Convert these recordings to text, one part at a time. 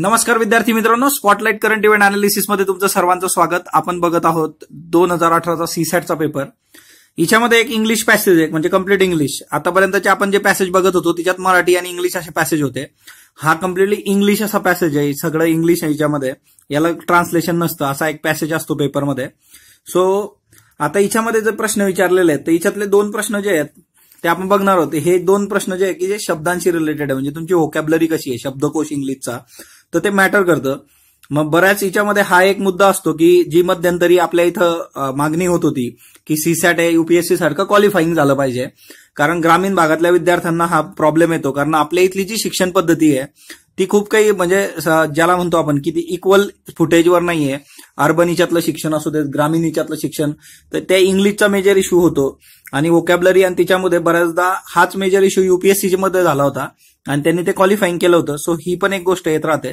नमस्कार विद्यार्थी मित्रांनो स्पॉटलाईट करंट इव्हेंट अनालिसिसमध्ये तुमचं सर्वांचं स्वागत. आपण बघत आहोत दोन हजार अठराचा सीसॅटचा पेपर हिच्यामध्ये एक इंग्लिश पॅसेज आहे म्हणजे कंप्लीट इंग्लिश आतापर्यंतचे आपण जे पॅसेज बघत होतो त्याच्यात मराठी आणि इंग्लिश असे पॅसेज होते. हा कम्प्लिटली इंग्लिश असा पॅसेज आहे सगळं इंग्लिश आहे याच्यामध्ये याला ट्रान्सलेशन नसतं असा एक पॅसेज असतो पेपरमध्ये सो आता हिच्यामध्ये जे प्रश्न विचारलेले आहेत तर हिच्यातले दोन प्रश्न जे आहेत ते आपण बघणार आहोत. हे दोन प्रश्न जे आहे की जे शब्दांशी रिलेटेड आहे म्हणजे तुमची व्होकॅबलरी कशी आहे? शब्दकोश इंग्लिशचा तर ते मॅटर करतं. मग बऱ्याच याच्यामध्ये हा एक मुद्दा असतो की जी मध्यंतरी आपल्या इथं मागणी होत होती की सीसॅट आहे युपीएससी सारखं क्वालिफाईंग झालं पाहिजे. कारण ग्रामीण भागातल्या विद्यार्थ्यांना हा प्रॉब्लेम येतो. कारण आपल्या इथली जी शिक्षण पद्धती आहे ती खूप काही म्हणजे ज्याला म्हणतो आपण की ती इक्वल फुटेजवर नाहीये. अर्बन हिच्यातलं शिक्षण असू देत ग्रामीण हिच्यातलं शिक्षण तर त्या इंग्लिशचा मेजर इश्यू होतो. आणि वोकॅबलरी आणि तिच्यामध्ये बऱ्याचदा हाच मेजर इश्यू युपीएससी मध्ये झाला होता. आणि त्यांनी ते क्वालिफाईंग केलं होतं. सो ही पण एक गोष्ट येत राहते.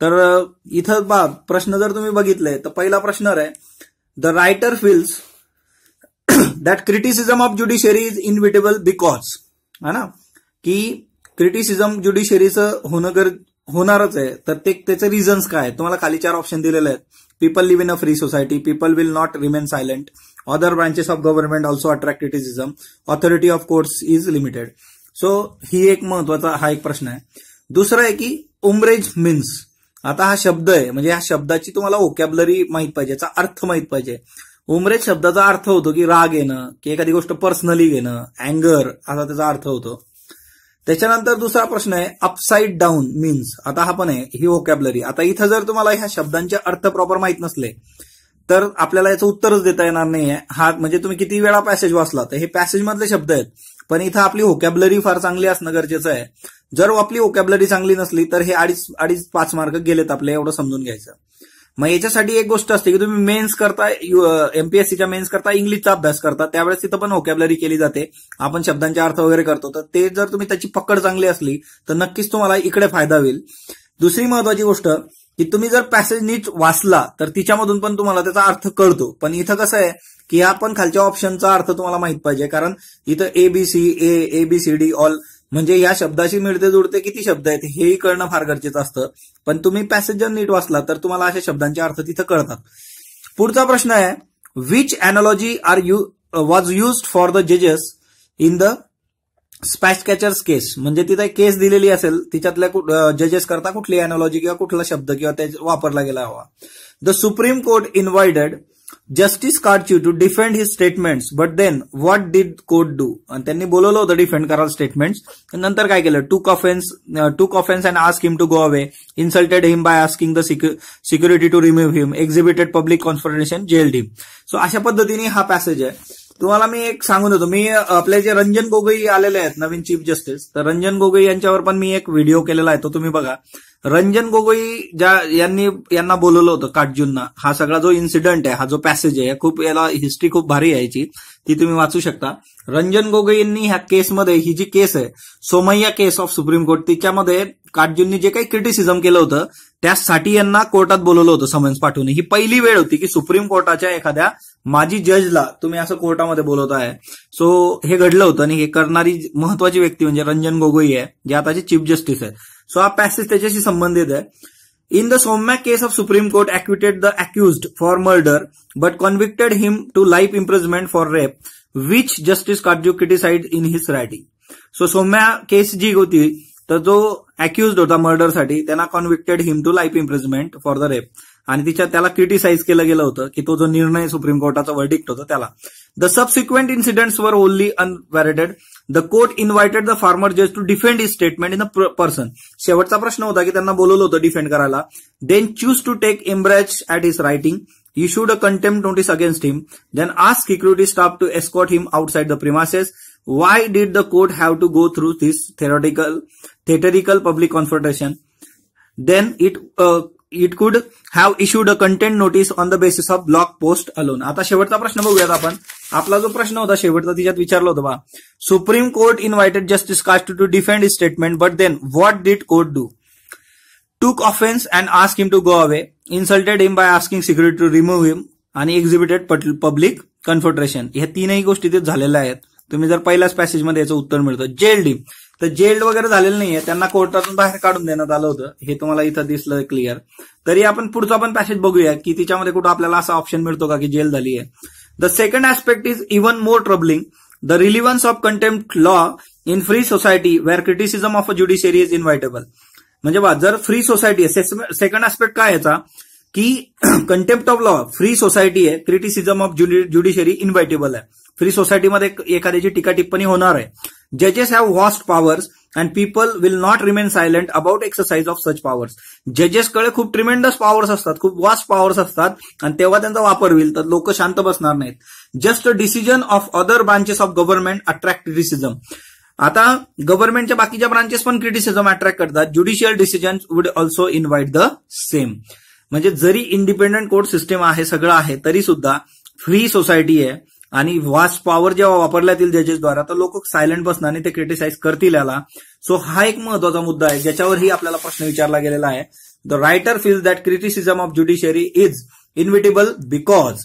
तर इथं बा प्रश्न जर तुम्ही बघितले तर पहिला प्रश्न आहे the writer feels that criticism of judiciary is inevitable because है ना? की क्रिटिसिझम ज्युडिशरीचं होणं गर होणारच आहे. तर ते त्याचे रिझन्स काय तुम्हाला खाली चार ऑप्शन दिलेले आहेत. People live in a free society people will not remain silent other branches of government also attract criticism authority of course is limited so ही एक महत्त्वाचा हा एक प्रश्न आहे. दुसरा आहे की उमरेज मीन्स आता हा शब्द आहे म्हणजे ह्या शब्दाची तुम्हाला ओकॅबलरी माहीत पाहिजे याचा अर्थ माहीत पाहिजे. उमरेज शब्दाचा अर्थ होतो की राग येणं की एखादी गोष्ट पर्सनली घेणं अँगर असा त्याचा अर्थ होतो. त्याच्यानंतर दुसरा प्रश्न आहे अपसाईड डाऊन मीन्स आता हा पण आहे ही ओकॅबलरी आता इथं जर तुम्हाला ह्या शब्दांचे अर्थ प्रॉपर माहीत नसले तर आपल्याला याचं उत्तरच देता येणार नाहीये. हा म्हणजे तुम्ही किती वेळा पॅसेज वाचला तर हे पॅसेज मधले शब्द आहेत. पण इथं आपली होकॅबलरी फार चांगली असणं गरजेचं आहे. जर आपली होकॅबलरी चांगली नसली तर हे अडीच अडीच पाच मार्क गेलेत आपले एवढं समजून घ्यायचं. मग याच्यासाठी एक गोष्ट असते की तुम्ही मेन्स करता एमपीएससीच्या मेन्स करता इंग्लिशचा अभ्यास करता त्यावेळेस तिथं पण होकॅबलरी केली जाते. आपण शब्दांचे अर्थ वगैरे करतो तर ते जर तुम्ही त्याची पकड चांगली असली तर नक्कीच तुम्हाला इकडे फायदा होईल. दुसरी महत्वाची गोष्ट की तुम्ही जर पॅसेज नीट वाचला तर तिच्यामधून पण तुम्हाला त्याचा अर्थ कळतो. पण इथं कसं आहे की आपण खालच्या ऑप्शनचा अर्थ तुम्हाला माहीत पाहिजे. कारण इथं एबीसी ए एबीसीडी ऑल म्हणजे या शब्दाशी मिळते जुळते किती शब्द आहेत हेही कळणं फार गरजेचं असतं. पण तुम्ही पॅसेज जर नीट वाचला तर तुम्हाला अशा शब्दांचे अर्थ तिथं कळतात. पुढचा प्रश्न आहे which analogy are you was used for the जजेस in the spy catchers case म्हणजे तिथे केस दिलेली असेल तिच्यातल्या जजेस करता कुठली अॅनॉलॉजी किंवा कुठला शब्द किंवा त्या वापरला गेला हवा. The Supreme Court invited Justice Katju to defend his statements but then what did court do आणि त्यांनी बोलवलं होतं डिफेंड करायला स्टेटमेंट्स नंतर काय केलं? Took offence took offence and ask him to go away insulted him by asking the security to remove him exhibited public confrontation jail him so अशा पद्धतीने हा पॅसेज आहे. तुम्हाला मी एक सांगून देतो. मी आपले जे रंजन गोगोई आलेले आहेत नवीन चीफ जस्टिस तर रंजन गोगोई यांच्यावर पण मी एक व्हिडिओ केलेला आहे तो तुम्ही बघा. रंजन गोगोई ज्या यांनी यांना बोलवलं होतं काटजूंना हा सगळा जो इन्सिडंट आहे हा जो पॅसेज आहे खूप याला हिस्ट्री खूप भारी यायची ती तुम्ही वाचू शकता. रंजन गोगोई यांनी ह्या केसमध्ये ही जी केस आहे Soumya case of Supreme Court तिच्यामध्ये काटजूंनी जे काही क्रिटिसिझम केलं होतं त्यासाठी यांना कोर्टात बोलवलं होतं समन्स पाठवून. ही पहिली वेळ होती की सुप्रीम कोर्टाच्या एखाद्या माजी जजला तुम्ही असं कोर्टामध्ये बोलवत आहे सो हे घडलं होतं आणि हे करणारी महत्वाची व्यक्ती म्हणजे रंजन गोगोई आहे जे आताचे चीफ जस्टिस आहे. सो हा पॅसेज त्याच्याशी संबंधित आहे. In the Soumya case of Supreme Court acquitted the accused for murder but convicted him to life imprisonment for rape which Justice Katju criticised in his writing so Soumya case जी होती तर जो accused होता मर्डरसाठी त्यांना convicted him to life imprisonment for the rape आणि तिच्या त्याला criticise केलं गेलं होतं की तो जो निर्णय सुप्रीम कोर्टाचा वर्डिक्ट होता त्याला. द सबसिक्वेंट इन्सिडेंट्स वर only unwarranted the court invited the former जज to defend his statement in a person शेवटचा प्रश्न होता की त्यांना बोलवलं होतं डिफेंड करायला. Then choose to take umbrage at his writing you should a contempt notice against him then ask security staff to escort him outside the premises why did the court have to go through this theoretical theatrical public confrontation then it it could have issued a content notice on the basis of blog post alone आता शेवटचा प्रश्न बघूयात आपण. आपला जो प्रश्न होता शेवटचा तिच्यात विचारलं होतं बा Supreme Court invited justice caste to defend statement but then what did court do took offence and ask him to go away insulted him by asking security to remove him आणि एक्झिबिटेड पब्लिक कन्फर्ट्रेशन ह्या तीनही गोष्टी तिथे झालेल्या आहेत. तुम्ही जर पहिल्याच पॅसेजमध्ये याचं उत्तर मिळतं. जेल डीम तर जेल्ड वगैरे झालेलं नाहीये. त्यांना कोर्टातून बाहेर काढून देण्यात आलं होतं. हे तुम्हाला इथं दिसलं क्लिअर तरी आपण पुढचा पण पॅसेज बघूया की तिच्यामध्ये कुठं आपल्याला असा ऑप्शन मिळतो का की जेल झाली आहे. The second aspect is even more troubling the relevance of contempt law in free society where criticism of a judiciary is inevitable म्हणजे बा जर फ्री सोसायटी आहे सेकंड ऍस्पेक्ट काय याचा? की contempt of law free society आहे criticism of judiciary inevitable आहे. Free सोसायटीमध्ये एखाद्याची टीका टिप्पणी होणार आहे. जजेस have vast powers and people will not remain silent about exercise of such powers जजेसकडे खूप ट्रिमेंडस पॉवर्स असतात खूप वास्ट पॉवर्स असतात आणि तेव्हा त्यांचा वापर होईल तर लोक शांत बसणार नाहीत. Just decision of other branches of government attract criticism आता गव्हर्नमेंटच्या बाकीच्या ब्रांचेस पण क्रिटिसिझम अट्रॅक्ट करतात. Judicial decision would also invite the same म्हणजे जरी इंडिपेंडंट कोर्ट सिस्टम आहे सगळं आहे तरी सुद्धा फ्री सोसायटी आहे. आणि वास्ट पॉवर जेव्हा वापरल्या जातील जजेसद्वारा तर लोक सायलेंट बसणार आणि ते क्रिटिसाइज करतील याला. सो हा एक महत्त्वाचा मुद्दा आहे ज्याच्यावरही आपल्याला प्रश्न विचारला गेलेला आहे. The writer feel that criticism of judiciary is inevitable because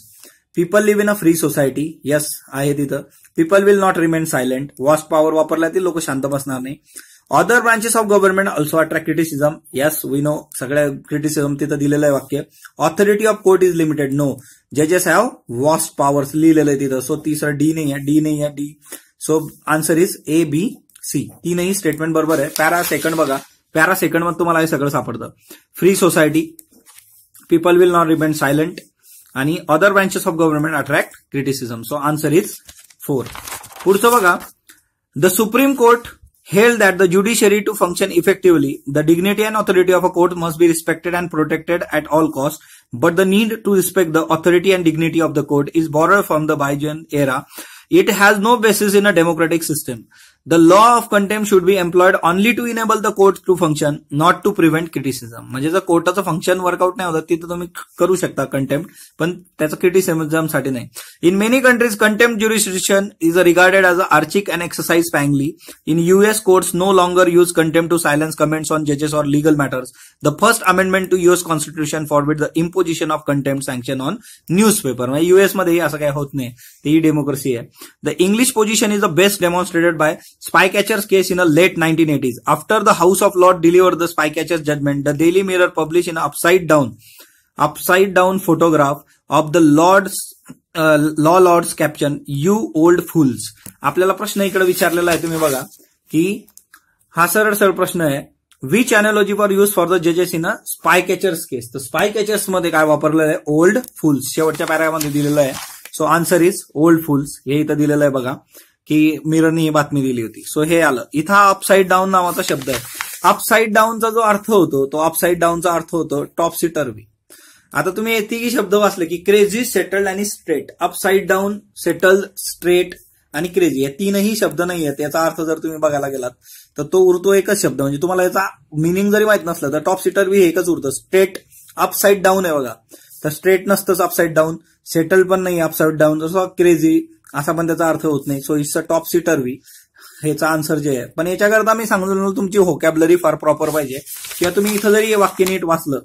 people live in a free society yes आहे तिथं. People will not remain silent vast power वापरल्या लोक शांत बसणार नाही. Other branches of government also attract criticism yes we know सगळ्या criticism तिथं दिलेलं आहे वाक्य. Authority of court is limited no जजेस हॅव वॉस्ट पॉवर्स लिहिलेलं आहे तिथं. सो तिसरं डी नाही आहे. डी नाही आहे. D so answer is A B C तीनही स्टेटमेंट बरोबर आहे. पॅरा सेकंड बघा. पॅरा सेकंडमध्ये तुम्हाला हे सगळं सापडतं. Free society people will not remain silent आणि other branches of government attract criticism so answer is four पुढचं बघा. The Supreme Court held that the judiciary to function effectively, the dignity and authority of a court must be respected and protected at all costs, but the need to respect the authority and dignity of the court is borrowed from the Bayesian era. It has no basis in a democratic system. The law of contempt should be employed only to enable the court to function not to prevent criticism म्हणजे जर कोर्टाचं function workout नाही होतं तिथं तुम्ही करू शकता contempt पण त्याचं क्रिटिसिझमसाठी नाही. In many countries contempt jurisdiction is a regarded as a archaic and exercise sparingly in US courts no longer use contempt to silence comments on जजेस or legal matters the first amendment to US constitution forbid the imposition of contempt sanction on newspaper म्हणजे युएसमध्येही असं काही होत नाही. ही democracy आहे. The English position is the best demonstrated by Spycatcher's case in the late 1980s. After the House of Lords delivered the Spycatcher's judgment, the Daily Mirror published an upside down, upside down photograph of the Lord's law lords caption you old fools आपल्याला प्रश्न इकडे विचारलेला आहे तुम्ही बघा की हा सरळ सरळ प्रश्न आहे which analogy for use for the जजेस in a spy catchers case तर स्पाय कॅचर्समध्ये काय वापरलेलं आहे? ओल्ड फुल्स शेवटच्या पॅरामध्ये दिलेलं आहे. So answer is old fools हे इथं दिलेलं आहे बघा. की मिररनी ही बातमी दिली होती. सो हे आलं. इथं अपसाईड डाऊन नावाचा शब्द आहे. अपसाईड डाऊनचा जो अर्थ होतो तो अपसाईड डाऊनचा अर्थ होतो टॉप सीटर बी आता तुम्ही की शब्द वाचले की क्रेझी सेटल्ड आणि straight upside down settled straight आणि क्रेझी या तीनही शब्द नाही आहेत. याचा अर्थ जर तुम्ही बघायला गेलात तर तो उरतो एकच शब्द. म्हणजे तुम्हाला याचा मिनिंग जरी माहीत नसलं तर टॉप सीटर बी एकच उरतं. स्ट्रेट अपसाईड डाऊन आहे बघा. तर स्ट्रेट नसतंच अपसाईड डाऊन सेटल पण नाही अपसाईड डाऊन जसं क्रेझी असा पण त्याचा अर्थ होत नाही. So it's a top seater we ह्याचा आन्सर जे आहे. पण याच्याकरता मी सांगितलं तुमची होकॅबलरी फार प्रॉपर पाहिजे. किंवा तुम्ही इथं जरी हे वाक्य नीट वाचलं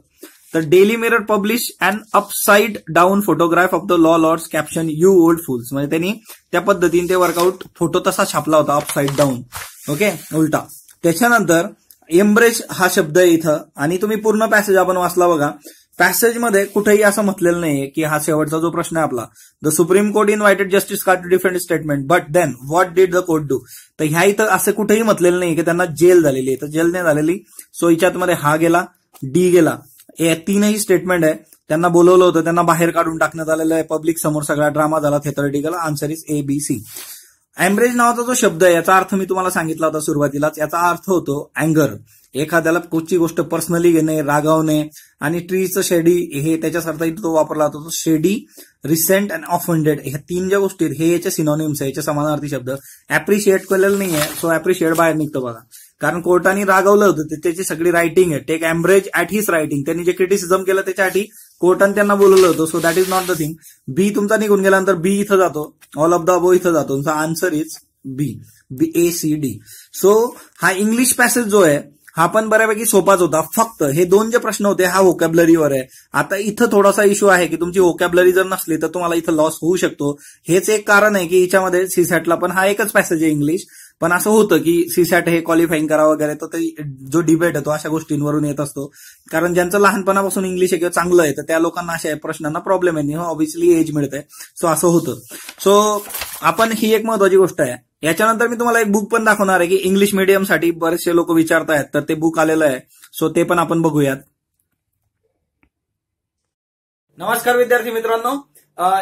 तर Daily Mirror publish and upside down photograph of the law lords caption you old fools म्हणजे त्यांनी त्या पद्धतीने ते वर्कआउट फोटो तसा छापला होता अपसाईड डाऊन ओके उलटा. त्याच्यानंतर एम्ब्रेज हा शब्द आहे इथं. आणि तुम्ही पूर्ण पॅसेज आपण वाचला बघा. पॅसेजमध्ये कुठेही असं म्हटलेलं नाहीये की हा शेवटचा जो प्रश्न आहे आपला the Supreme Court invited justice का two different statement but then what did the court do तर ह्या इथं असं कुठेही म्हटलेलं नाही की त्यांना जेल झालेली आहे. तर जेल नाही झालेली. सो मध्ये हा गेला डी गेला. हे तीनही स्टेटमेंट आहे. त्यांना बोलवलं होतं. त्यांना बाहेर काढून टाकण्यात आलेलं आहे. पब्लिक समोर सगळा ड्रामा झाला गेला answer is A B C umbrage नावाचा जो शब्द आहे याचा अर्थ मी तुम्हाला सांगितला होता सुरुवातीलाच. याचा अर्थ होतो अँगर एखाद्याला कुठची गोष्ट पर्सनली घेणे रागावणे आणि ट्रीचं शेडी हे त्याच्यासारखा इथं तो वापरला जातो शेडी रिसेंट अँड ऑफंडेड ह्या तीन ज्या गोष्टी हे याच्या सिनॉनिम्स आहे याच्या समानार्थी शब्द. अप्रिशिएट केलेलं नाही आहे सो अप्रिशिएट बाहेर निघतो बघा. कारण कोर्टाने रागवलं होतं त्याची सगळी रायटिंग आहे. Take umbrage at his writing त्यांनी जे क्रिटिसिझम केलं त्याच्यासाठी कोर्टाने त्यांना बोलवलं होतं so that is not the thing B तुमचा निघून गेल्यानंतर बी इथं जातो. ऑल ऑफ द अबो इथं जातो. तुमचा answer is B B A C D so हा इंग्लिश पॅसेज जो आहे हा पण बऱ्यापैकी सोपाच होता. फक्त हे दोन जे प्रश्न होते हा वोकॅबलरीवर आहे. आता इथं थोडासा इश्यू आहे की तुमची वोकॅबलरी जर नसली तर तुम्हाला इथं लॉस होऊ शकतो. हेच एक कारण आहे की याच्यामध्ये सीसॅटला पण हा एकच पॅसेज आहे इंग्लिश पण असं होतं की सीसॅट हे क्वालिफाईंग करा वगैरे तर ते जो डिबेट आहे तो अशा गोष्टींवरून येत असतो. कारण ज्यांचं लहानपणापासून इंग्लिश आहे किंवा चांगलं आहे तर त्या लोकांना अशा प्रश्नांना प्रॉब्लेम आहे. ऑब्व्हियसली एज मिळते सो असं होतं. सो आपण ही एक महत्वाची गोष्ट आहे. याच्यानंतर मी तुम्हाला एक बुक पण दाखवणार आहे की इंग्लिश मिडियमसाठी बरेचसे लोक विचारतायत तर ते बुक आलेलं आहे. सो ते पण आपण बघूयात. नमस्कार विद्यार्थी मित्रांनो.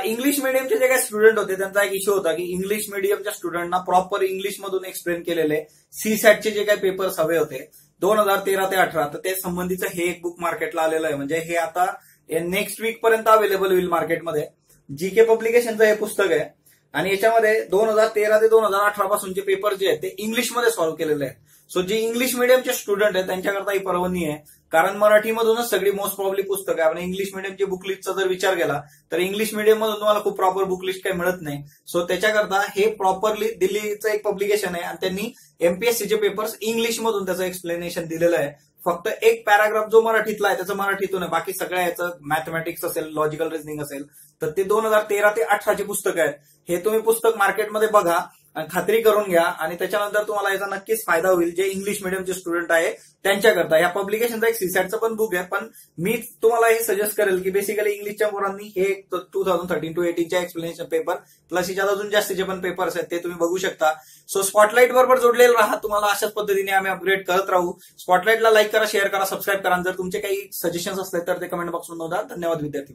इंग्लिश मिडियमचे जे काही स्टुडंट होते त्यांचा एक इश्यू होता की इंग्लिश मिडियमच्या स्टुडंटना प्रॉपर इंग्लिश मधून एक्सप्लेन केलेले सी सॅटचे जे काही पेपर्स हवे होते दोन हजार तेरा ते अठरा तर ते संबंधीचं हे एक बुक मार्केटला आलेलं आहे. म्हणजे हे आता नेक्स्ट वीक पर्यंत अवेलेबल होईल मार्केटमध्ये जी के पब्लिकेशनचं हे पुस्तक आहे. आणि याच्यामध्ये दोन हजार तेरा ते दोन हजार अठरा पासूनचे पेपर जे आहेत ते इंग्लिशमध्ये सॉल्व्ह केलेले आहेत. सो जे इंग्लिश मिडियमचे स्टुडंट आहेत त्यांच्याकरता ही परवानगी आहे. कारण मराठीमधूनच सगळी मोस्ट प्रॉब्ली पुस्तकं आपण इंग्लिश मिडियमची बुकलिस्टचा जर विचार केला तर इंग्लिश मिडियममधून तुम्हाला खूप प्रॉपर बुकलिस्ट काही मिळत नाही. सो त्याच्याकरता हे प्रॉपरली दिल्लीचं एक पब्लिकेशन आहे आणि त्यांनी एमपीएससीचे पेपर्स इंग्लिश मधून त्याचं एक्सप्लेनेशन दिलेलं आहे. फक्त एक पॅराग्राफ जो मराठीतला आहे त्याचं मराठीतून आहे. बाकी सगळ्या याचं मॅथमॅटिक्स असेल लॉजिकल रिझनिंग असेल तर ते दोन हजार तेरा ते अठराचे पुस्तक आहेत. हे तुम्ही पुस्तक मार्केटमध्ये बघा. खात्री करून घ्या. आणि त्याच्यानंतर तुम्हाला याचा नक्कीच फायदा होईल. जे इंग्लिश मिडियमचे स्टुडंट आहे त्यांच्याकरता. या पब्लिकेशनचा एक सीसॅटचं पण बुक आहे. पण मी तुम्हाला हे सजेस्ट करेल की बेसिकली इंग्लिशच्या पोरांनी हे टू थाउजंड थर्टीन टू एटीनच्या एक्सप्लेनेशन पेपर प्लस याच्यात अजून जास्तीचे पण पेपर्स आहेत ते तुम्ही बघू शकता. सो स्पॉटलाईट बरोबर जोडलेलं राहा. तुम्हाला अशाच पद्धतीने आम्ही अपग्रेड करत राहू. स्पॉटलाईटला लाईक करा शेअर करा सबस्क्राईब करा. जर तुमचे काही सजेशन्स असले तर ते कमेंट बॉक्समध्ये नोंदा धन्यवाद विद्यार्थी